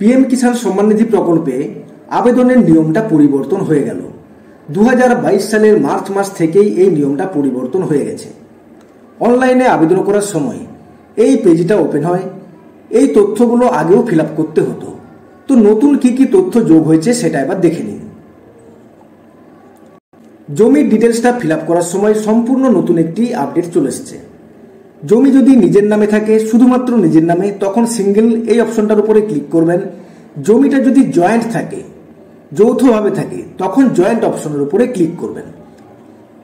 PM Kisan Samman Nidhi প্রকল্পে আবেদনের নিয়মটা পরিবর্তন হয়ে গেল। দু হাজার বাইশ সালের মার্চ মাস থেকেই এই নিয়মটা পরিবর্তন হয়ে গেছে। অনলাইনে আবেদন করার সময় এই পেজটা ওপেন হয়। এই তথ্যগুলো আগেও ফিল করতে হতো। তো নতুন কি কি তথ্য যোগ হয়েছে সেটা এবার দেখে নিন। জমির ডিটেলসটা ফিল করার সময় সম্পূর্ণ নতুন একটি আপডেট চলে এসছে। জমি যদি নিজের নামে থাকে, শুধুমাত্র নিজের নামে, তখন সিঙ্গেল এই অপশনটার উপরে ক্লিক করবেন। জমিটা যদি জয়েন্ট থাকে, যৌথভাবে থাকে, তখন জয়েন্ট অপশনের উপরে ক্লিক করবেন।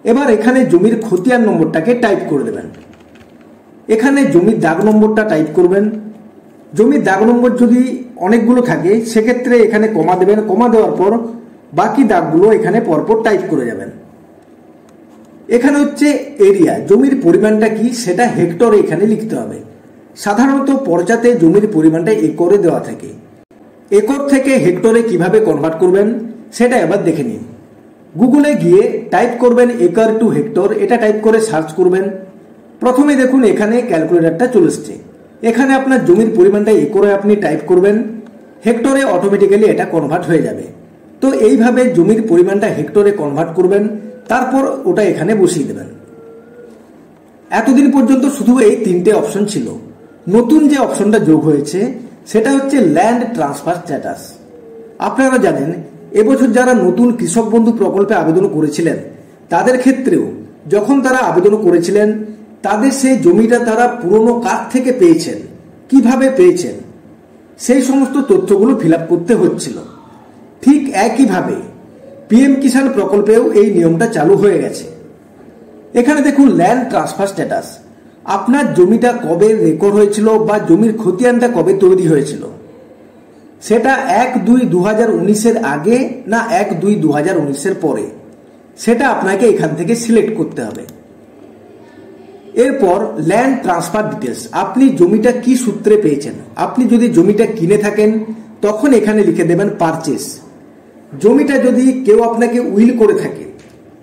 এবার এখানে জমির খতিয়ান নম্বরটাকে টাইপ করে দেবেন। এখানে জমির দাগ নম্বরটা টাইপ করবেন। জমির দাগ নম্বর যদি অনেকগুলো থাকে, সেক্ষেত্রে এখানে কমা দেবেন। কমা দেওয়ার পর বাকি দাগগুলো এখানে পরপর টাইপ করে যাবেন। এখানে হচ্ছে এরিয়া জমির পরিমাণটা কি সেটা হেক্টরে এখানে লিখতে হবে। সাধারণত পর্যাতে জমির পরিমাণটা একরে দেওয়া থাকে। একর থেকে হেক্টরে কীভাবে কনভার্ট করবেন সেটা এবার দেখে নিন। গুগলে গিয়ে টাইপ করবেন একর টু হেক্টর এটা টাইপ করে সার্চ করবেন। প্রথমে দেখুন এখানে ক্যালকুলেটরটা চলে এসছে। এখানে আপনার জমির পরিমাণটা একরে আপনি টাইপ করবেন হেক্টরে অটোমেটিক্যালি এটা কনভার্ট হয়ে যাবে। তো এইভাবে জমির পরিমাণটা হেক্টরে কনভার্ট করবেন তারপর ওটা এখানে বসিয়ে দেবেন। এতদিন পর্যন্ত শুধু এই তিনটে অপশন ছিল। নতুন যে অপশনটা যোগ হয়েছে, সেটা হচ্ছে ল্যান্ড ট্রান্সফার স্ট্যাটাস আপনারা জানেন, এবছর যারা নতুন কৃষক বন্ধু প্রকল্পে আবেদন করেছিলেন, তাদের ক্ষেত্রেও যখন তারা আবেদন করেছিলেন, তাদের সেই জমিটা তারা পুরনো কার থেকে পেয়েছেন। কীভাবে পেয়েছেন? সেই সমস্ত তথ্যগুলো ফিল করতে হচ্ছিল। ঠিক একইভাবে পিএম কিষাণ প্রকল্পেও এই নিয়মটা চালু হয়ে গেছে। এখানে দেখুন ল্যান্ড ট্রান্সফার স্ট্যাটাস আপনার জমিটা কবে রেকর্ড হয়েছিল বা জমির খতিয়ানটা কবে তৈরি হয়েছিল? সেটা এক দুই দু হাজার উনিশের আগে না এক দুই দু হাজার উনিশের পরে? সেটা আপনাকে এখান থেকে সিলেক্ট করতে হবে। এরপর ল্যান্ড ট্রান্সফার ডিটেলস আপনি জমিটা কি সূত্রে পেয়েছেন? আপনি যদি জমিটা কিনে থাকেন, তখন এখানে লিখে দেবেন পারচেস জমিটা যদি কেউ আপনাকে উইল করে থাকে,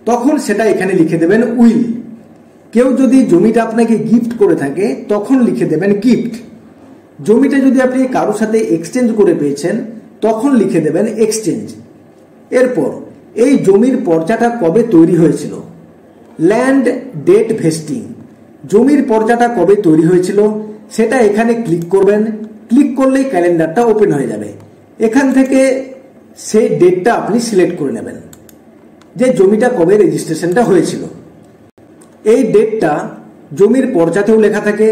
তখন সেটা এখানে লিখে দেবেন উইল। কেউ যদি জমিটা আপনাকে গিফট করে থাকে, তখন লিখে দেবেন গিফট। জমিটা যদি আপনি কারোর সাথে এক্সচেঞ্জ করে পেয়েছেন, তখন লিখে দেবেন এক্সচেঞ্জ। এরপর, এই জমির পর্চাটা কবে তৈরি হয়েছিল? Land date vesting. জমির পর্চাটা কবে তৈরি হয়েছিল? সেটা এখানে ক্লিক করবেন। ক্লিক করলেই ক্যালেন্ডারটা ওপেন হয়ে যাবে। এখান থেকে সেই ডেটটা আপনি সিলেক্ট করে নেবেন, যে জমিটা কবে রেজিস্ট্রেশনটা হয়েছিল। এই ডেটটা জমির পর্চাতেও লেখা থাকে,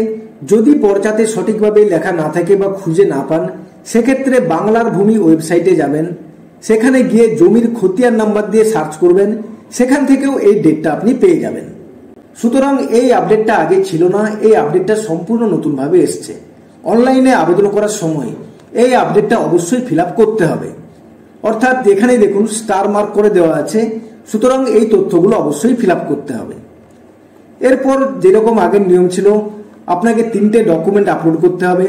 যদি পর্চাতে সঠিকভাবে লেখা না থাকে বা খুঁজে না পান, সেক্ষেত্রে বাংলার ভূমি ওয়েবসাইটে যাবেন, সেখানে গিয়ে জমির খতিয়ান নাম্বার দিয়ে সার্চ করবেন, সেখান থেকেও এই ডেটটা আপনি পেয়ে যাবেন। সুতরাং এই আপডেটটা আগে ছিল না, এই আপডেটটা সম্পূর্ণ নতুনভাবে এসছে। অনলাইনে আবেদন করার সময় এই আপডেটটা অবশ্যই ফিল করতে হবে। অর্থাৎ এখানে দেখুন স্টার মার্ক করে দেওয়া আছে, সুতরাং এই তথ্যগুলো অবশ্যই ফিল করতে হবে। এরপর যেরকম আগের নিয়ম ছিল, আপনাকে তিনটে ডকুমেন্ট আপলোড করতে হবে।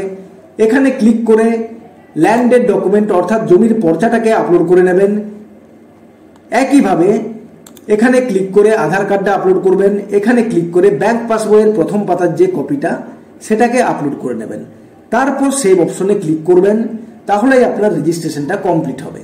এখানে ক্লিক করে ল্যান্ডের ডকুমেন্ট অর্থাৎ জমির পর্চাটাকে আপলোড করে নেবেন। একইভাবে এখানে ক্লিক করে আধার কার্ডটা আপলোড করবেন। এখানে ক্লিক করে ব্যাংক পাসবইয়ের প্রথম পাতার যে কপিটা সেটাকে আপলোড করে নেবেন। তারপর সেভ অপশনে ক্লিক করবেন। তাহলেই আপনার রেজিস্ট্রেশনটা কমপ্লিট হবে।